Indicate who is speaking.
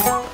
Speaker 1: Bye.